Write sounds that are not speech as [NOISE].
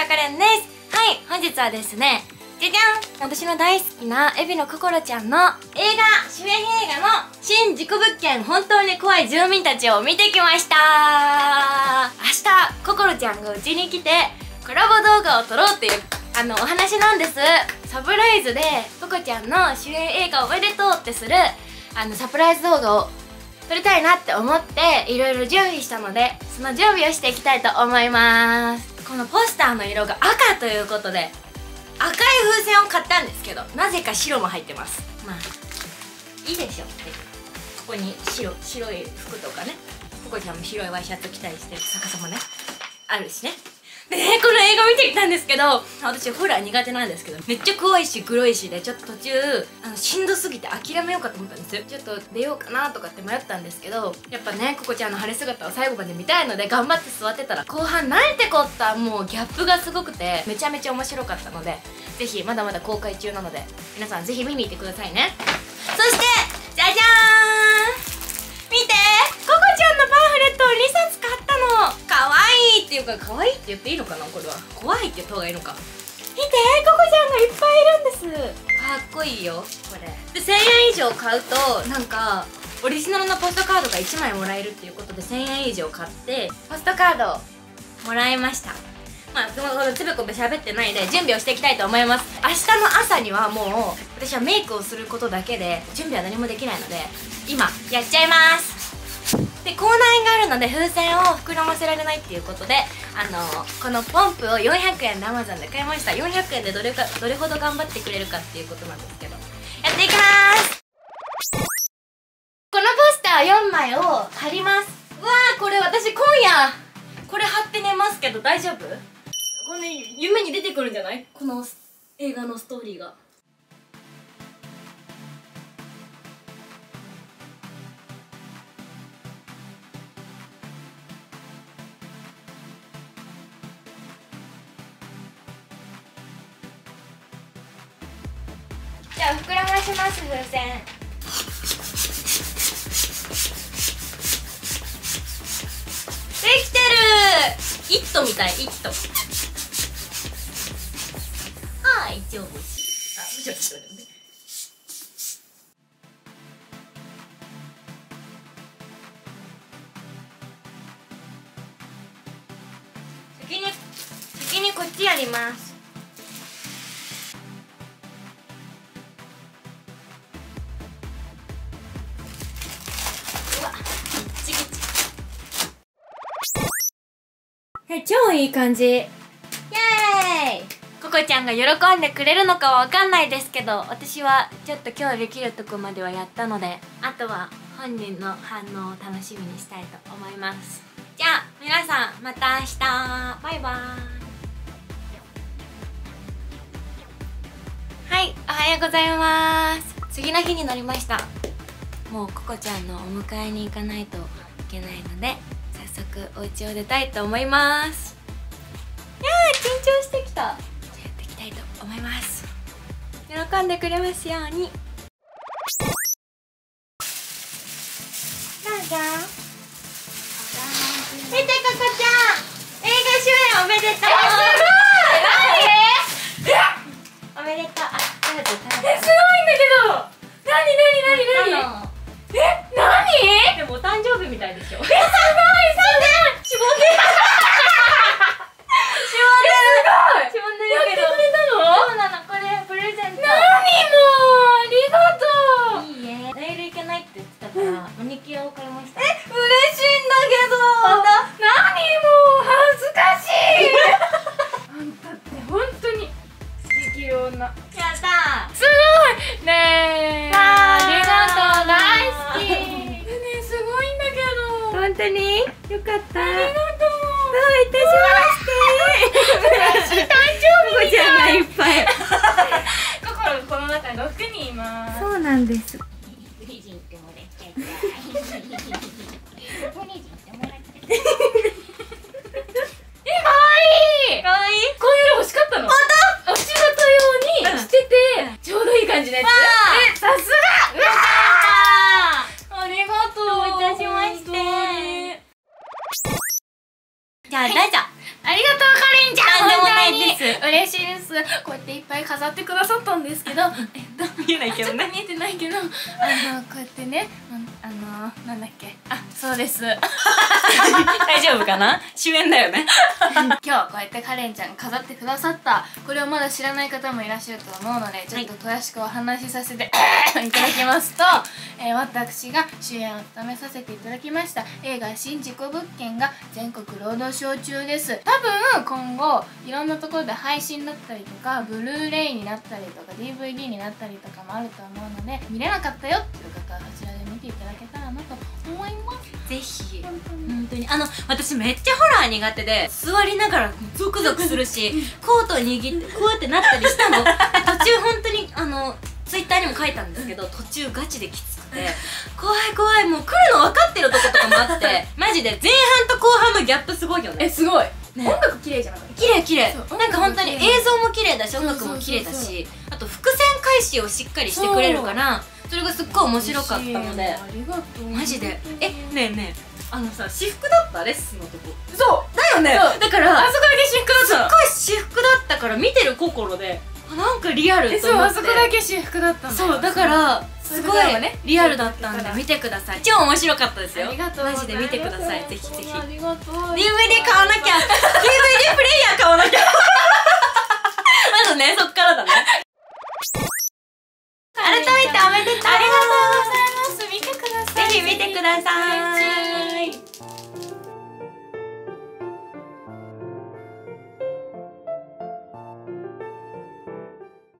川カレンです。はい本日はですねじゃじゃん私の大好きなエビの心ちゃんの映画主演映画の新事故物件本当に怖い住民たちを見てきました。明日心ちゃんがうちに来てコラボ動画を撮ろうっていうあのお話なんです。サプライズでココちゃんの主演映画おめでとうってするあのサプライズ動画を撮りたいなって思っていろいろ準備したのでその準備をしていきたいと思います。このポスターの色が赤ということで赤い風船を買ったんですけどなぜか白も入ってます。まあいいでしょここに白白い服とかね。ここちゃんも白いワイシャツ着たりしてる。逆さもね。あるしね。でね、この映画見てきたんですけど、私ホラー苦手なんですけど、めっちゃ怖いし黒いしで、ちょっと途中、あの、しんどすぎて諦めようかと思ったんですよ。ちょっと出ようかなとかって迷ったんですけど、やっぱね、ココちゃんの晴れ姿を最後まで見たいので、頑張って座ってたら、後半なんてこったもうギャップがすごくて、めちゃめちゃ面白かったので、ぜひ、まだまだ公開中なので、皆さんぜひ見に行ってくださいね。っていうか可愛いって言っていいのかなこれは。怖いって言った方がいいのか。見てココちゃんがいっぱいいるんです。かっこいいよこれ。で1000円以上買うとなんかオリジナルのポストカードが1枚もらえるっていうことで1000円以上買ってポストカードをもらいました。まあ、このつべこべ喋ってないで準備をしていきたいと思います。明日の朝にはもう私はメイクをすることだけで準備は何もできないので今やっちゃいますで口内炎があるので風船を膨らませられないっていうことであのこのポンプを400円で Amazon で買いました。400円でどれかどれほど頑張ってくれるかっていうことなんですけど。やっていきます！このポスター4枚を貼ります。わーこれ私今夜これ貼って寝ますけど大丈夫？これ、ね、夢に出てくるんじゃない？この映画のストーリーが。じゃあ膨らまします風船。できてるイットみたいイット。はい。丈夫あちょっと待って。先に先にこっちやります。え超いい感じ。イエーイ。ココちゃんが喜んでくれるのかはわかんないですけど私はちょっと今日できるとこまではやったのであとは本人の反応を楽しみにしたいと思います。じゃあ皆さんまた明日。バイバーイ。はいおはようございます。次の日になりました。もうココちゃんのお迎えに行かないといけないので早速お家を出たいと思います。いやー緊張してきた。やっていきたいと思います。喜んでくれますように。どうぞ。見てココちゃん。映画主演おめでとう。えおめでとうあ食べて食べてえすごい。んだけど。なになになになにえなにでもお誕生日みたいでしょ。えすごいすごいしぼんでるかった。ありがとう。どういたしまして。誕生日みココちゃんがたいいっぱい。[LAUGHS] 心この中に6人います。そうなんですプレゼントもらっちゃった。プレゼントもらっちゃった。えかわいいかわいいこういうの欲しかったのお仕事用にしてて、ちょうどいい感じのやつわあえさすがよかありがとうどういたしまして本当にったじゃあ、どうぞありがとうかりんちゃん。なんでもない本嬉しいです。こうやっていっぱい飾ってくださったんですけど。えっと見えないけどね。見えてないけど。あのこうやってねああのなんだっけ？あそうです。[LAUGHS] 大丈夫かな？主演だよね。[LAUGHS] 今日こうやってカレンちゃんが飾ってくださった。これをまだ知らない方もいらっしゃると思うのでちょっと詳しくお話しさせて [COUGHS] いただきますと、えー私が主演を務めさせていただきました。映画「新事故物件」が全国ロードショー中です。多分今後いろんなところで配信だったりとかブルーレイになったりとか DVD になったりとかもあると思うので見れなかったよっていう方はていただけたらなと思います。ぜひ。本当に。あの私めっちゃホラー苦手で座りながらゾクゾクするしコート握ってこうやってなったりしたの。で [LAUGHS] 途中本当にあのツイッターにも書いたんですけど途中ガチできつくて怖い怖いもう来るの分かってるとことかもあって [LAUGHS] マジで前半と後半のギャップすごいよね。えすごい、ね音楽綺麗じゃなかった？綺麗綺麗。そうなんか本当に映像も綺麗だし音楽も綺麗だそうそうし。あと伏線回収をしっかりしてくれるからそれがすっごい面白かったので。ありがとう。マジで。えねえねえ。あのさ私服だったレッスンのとこそう。だよね。そう。だからあそこだけ私服だった。のすっごい私服だったから見てる心であなんかリアルえそうと思って。あそこだけ私服だったのそうだからそうすごいリアルだったんで見てください。超面白かったですよ。マジで見てください。ぜひぜひ。DVD 買わなきゃ。DVD プレイヤー買わなきゃ。[LAUGHS] まずねそっからだね。改めておめでとうありがとうございます。見てください。ぜひ見てください